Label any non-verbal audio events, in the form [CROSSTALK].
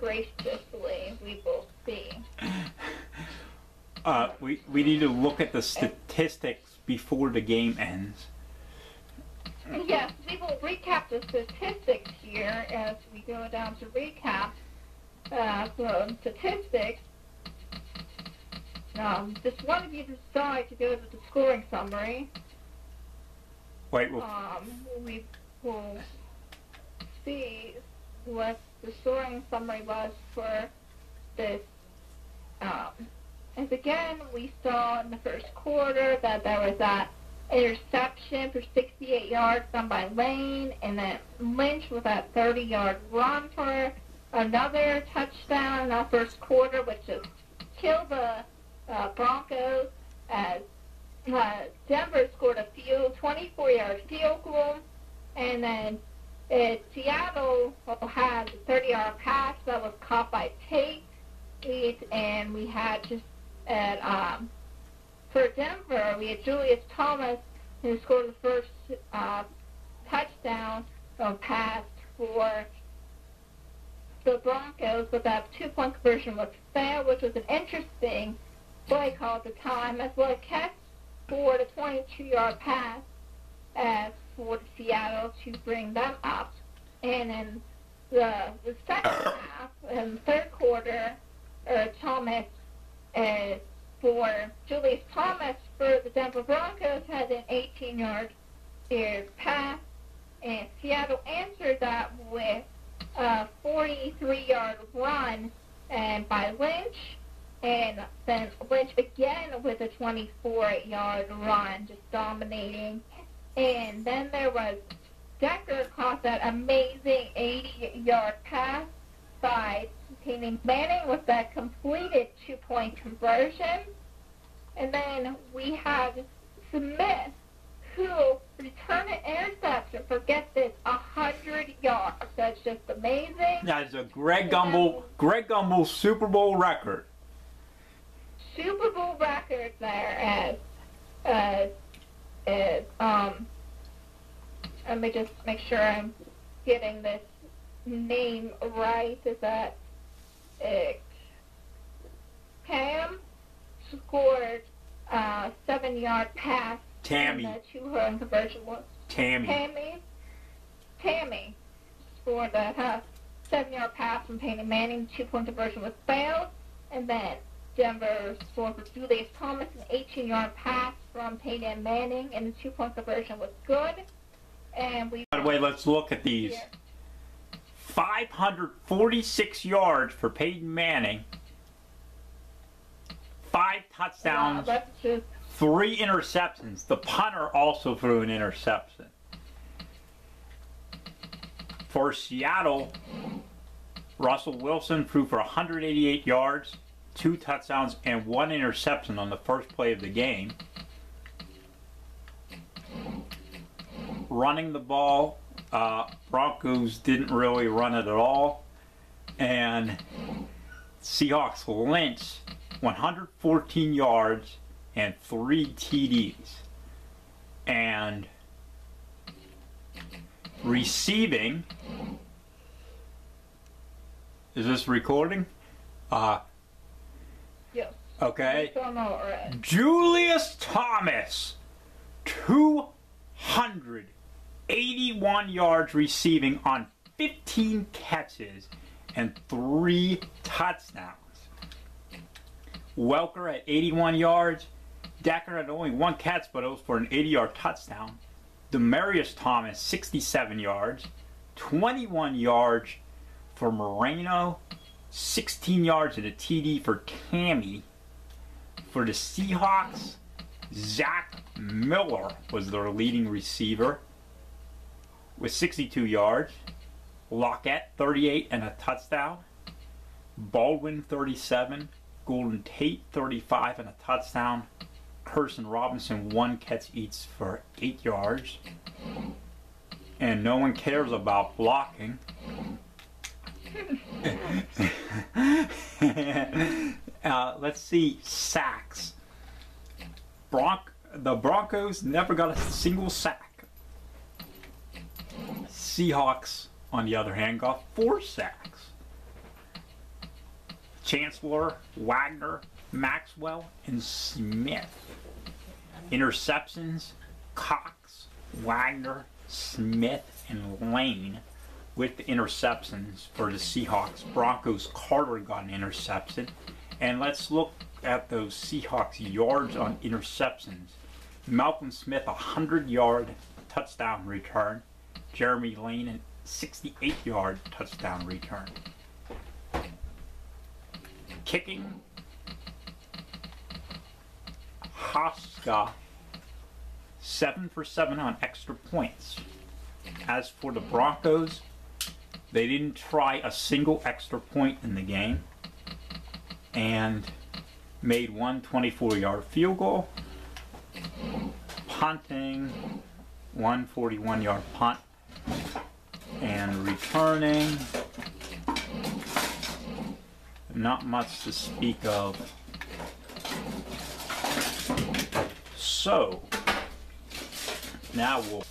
graciously we will see. Uh, we, we need to look at the statistics before the game ends. Yes, we will recap the statistics here as we go down to recap uh, the statistics. Um, just one of you decide to go to the scoring summary. Wait, well, Um, we will see what the scoring summary was for this. Um, as again, we saw in the first quarter that there was that interception for 68 yards done by Lane, and then Lynch with that 30-yard run for another touchdown in the first quarter, which just killed the uh, Broncos as uh, Denver scored a field 24-yard field goal, and then uh, Seattle had a 30-yard pass that was caught by Tate, and we had just at um, for Denver we had Julius Thomas who scored the first uh, touchdown on pass for the Broncos, but that two-point conversion was fair, which was an interesting play call at the time, as well as catch for the 22-yard pass Seattle to bring them up. And in the, the second half, in the third quarter, uh, Thomas, uh, for Julius Thomas for the Denver Broncos had an 18-yard pass, and Seattle answered that with a 43-yard run and by Lynch, and then Lynch again with a 24-yard run, just dominating. And then there was Decker caught that amazing 80-yard pass by Peyton Manning with that completed two-point conversion. And then we had Smith who returned an interception for, get this, 100 yards. That's just amazing. that's a Greg Gumbel, Greg Gumbel Super Bowl record. Super Bowl record there as, as, as, um, let me just make sure I'm getting this name right. Is that it? Pam scored a seven-yard pass. Tamme. Two-run conversion was Tamme. Tamme. Tamme scored a uh, seven-yard pass from Peyton Manning. Two-point conversion was failed, and then Denver scored for Julius Thomas an 18-yard pass from Peyton Manning, and the two-point conversion was good. And we. By the way, let's look at these. Yeah. 546 yards for Peyton Manning. Five touchdowns, just three interceptions. The punter also threw an interception. For Seattle, Russell Wilson threw for 188 yards, two touchdowns, and one interception on the first play of the game. Running the ball, uh, Broncos didn't really run it at all. And Seahawks Lynch, 114 yards and three TDs. And receiving, is this recording? Uh, yes. okay. Julius Thomas, 281 yards receiving on 15 catches and three touchdowns. Welker at 81 yards. Decker had only one catch, but it was for an 80 yard touchdown. Demaryius Thomas, 67 yards. 21 yards for Moreno. 16 yards and a TD for Tamme. For the Seahawks, Zach Miller was their leading receiver with 62 yards. Lockett, 38 and a touchdown. Baldwin, 37. Golden Tate, 35 and a touchdown. Carson Robinson, one catch each for 8 yards. And no one cares about blocking. [LAUGHS] uh, let's see, sacks. Bronc the Broncos never got a single sack. Seahawks, on the other hand, got four sacks. Chancellor, Wagner, Maxwell, and Smith. Interceptions, Cox, Wagner, Smith, and Lane with the interceptions for the Seahawks. Broncos, Carter got an interception. And let's look at those Seahawks yards on interceptions. Malcolm Smith, a 100 yard touchdown return. Jeremy Lane, a 68 yard touchdown return. Kicking, Hauschka, 7 for 7 on extra points. As for the Broncos, they didn't try a single extra point in the game and made one 24 yard field goal. Punting, one 41 yard punt. And returning, not much to speak of. So, now we'll